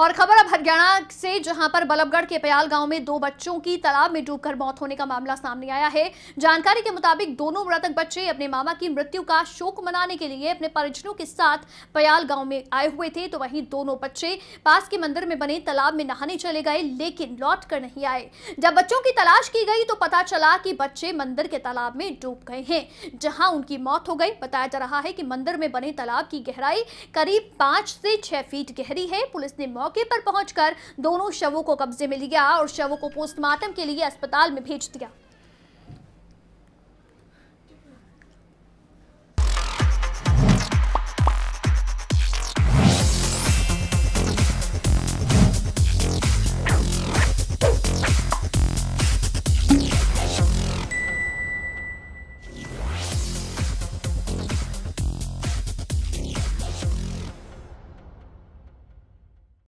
और खबर अब हरियाणा से, जहाँ पर बल्लभगढ़ के पयाल गाँव में दो बच्चों की तालाब में डूबकर मौत होने का मामला सामने आया है। जानकारी के मुताबिक दोनों मृतक बच्चे अपने मामा की मृत्यु का शोक मनाने के लिए अपने परिजनों के साथ पयाल गाँव में आए हुए थे तो वहीं दोनों बच्चे पास के मंदिर में बने तालाब में नहाने चले गए, लेकिन लौट कर नहीं आए। जब बच्चों की तलाश की गई तो पता चला कि बच्चे मंदिर के तालाब में डूब गए हैं, जहाँ उनकी मौत हो गई। बताया जा रहा है कि मंदिर में बने तालाब की गहराई करीब पाँच से छह फीट गहरी है। पुलिस ने मौके पर पहुंचकर दोनों शवों को कब्जे में लिया और शवों को पोस्टमार्टम के लिए अस्पताल में भेज दिया।